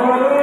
Hallelujah.